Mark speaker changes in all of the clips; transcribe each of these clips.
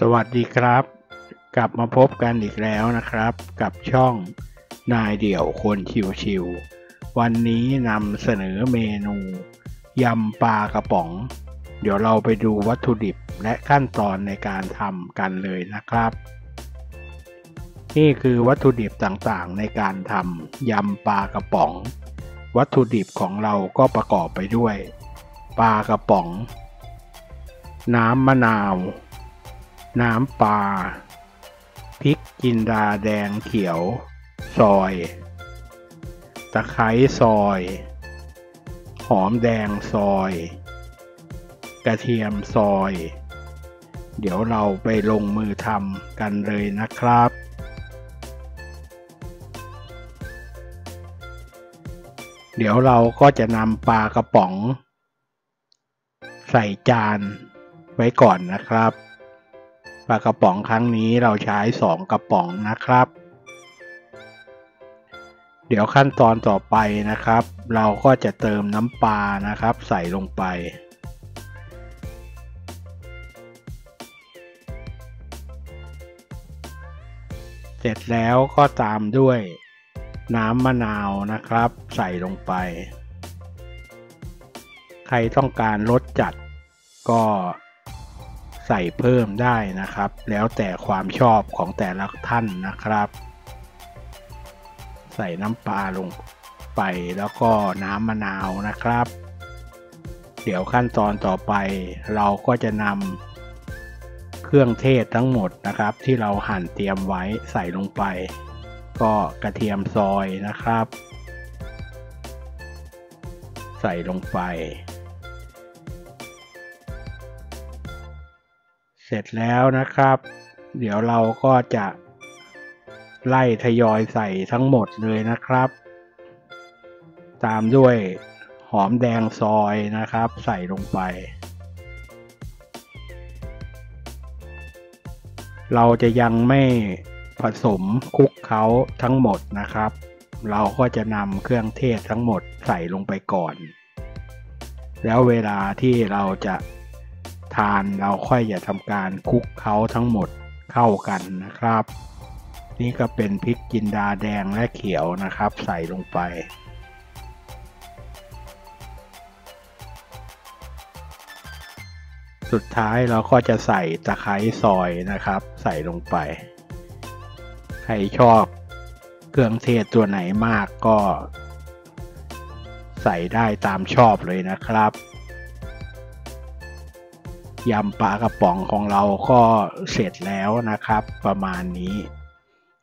Speaker 1: สวัสดีครับ กลับมาพบกันอีกแล้วนะครับ กับช่องนายเดี่ยวคนชิวๆวันนี้นำเสนอเมนูยำปลากระป๋อง เดี๋ยวเราไปดูวัตถุดิบและขั้นตอนในการทำกันเลยนะครับ นี่คือวัตถุดิบต่างๆ ในการทำยำปลากระป๋อง วัตถุดิบของเราก็ประกอบไปด้วยปลากระป๋อง น้ำมะนาว น้ำปลาพริกจินดาแดงเขียว ซอย ตะไคร้ซอย หอมแดงซอย กระเทียมซอย เดี๋ยวเราไปลงมือทำกันเลยนะครับเดี๋ยวเราก็จะนำปลากระป๋อง ใส่จานไว้ก่อนนะครับ ปลากระป๋องครั้งนี้เราใช้สองกระป๋องนะครับ เดี๋ยวขั้นตอนต่อไปนะครับ เราก็จะเติมน้ำปลานะครับ ใส่ลงไป เสร็จแล้วก็ตามด้วยน้ำมะนาวนะครับ ใส่ลงไป ใครต้องการรสจัดก็ ใส่เพิ่มได้นะครับ แล้วแต่ความชอบของแต่ละท่านนะครับ ใส่น้ำปลาลงไปแล้วก็น้ำมะนาวนะครับ เดี๋ยวขั้นตอนต่อไป เราก็จะนำเครื่องเทศทั้งหมดนะครับ ที่เราหั่นเตรียมไว้ใส่ลงไป ก็กระเทียมซอยนะครับ ใส่ลงไป เสร็จแล้วนะครับ เดี๋ยวเราก็จะไล่ทยอยใส่ทั้งหมดเลยนะครับ ตามด้วยหอมแดงซอยนะครับ ใส่ลงไป เราจะยังไม่ผสมคลุกเคล้าทั้งหมดนะครับ เราก็จะนำเครื่องเทศทั้งหมดใส่ลงไปก่อน แล้วเวลาที่เราจะ ทานเราค่อยอย่าทำการคลุกเคล้าทั้งหมดเข้ากันนะครับ นี่ก็เป็นพริกจินดาแดงและเขียวนะครับ ใส่ลงไป สุดท้ายเราก็จะใส่ตะไคร้ซอยนะครับ ใส่ลงไป ใครชอบเครื่องเทศตัวไหนมากก็ ใส่ได้ตามชอบเลยนะครับ ยำปลากระป๋องของเราก็เสร็จแล้วนะครับ ประมาณนี้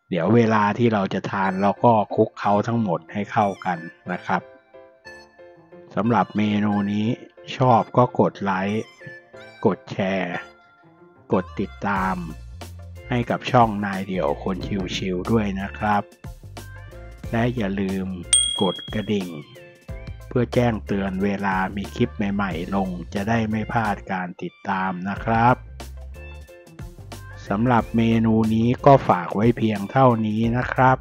Speaker 1: เดี๋ยวเวลาที่เราจะทานเราก็คลุกเคล้าทั้งหมดให้เข้ากันนะครับสำหรับเมนูนี้ชอบก็กดไลค์ กดแชร์ กดติดตาม ให้กับช่องนายเดี่ยวคนชิวๆด้วยนะครับ และอย่าลืมกดกระดิ่ง พื่อแจ้งเตือนเวลามีคลิปใหม่ๆ ลงจะได้ไม่พลาดการติดตามนะครับสำหรับเมนูนี้ก็ฝากไว้เพียงเท่านี้นะครับ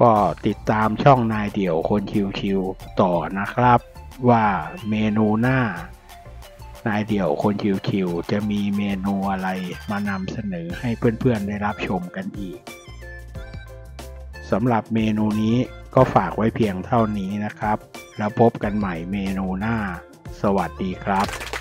Speaker 1: ก็ติดตามช่องนายเดี่ยวคนชิวๆต่อนะครับ ว่าเมนูหน้านายเดี่ยวคนชิวๆจะมีเมนูอะไรมานำเสนอให้เพื่อนๆได้รับชมกันอีก สำหรับเมนูนี้ก็ฝากไว้เพียงเท่านี้นะครับ แล้วพบกันใหม่เมนูหน้า สวัสดีครับ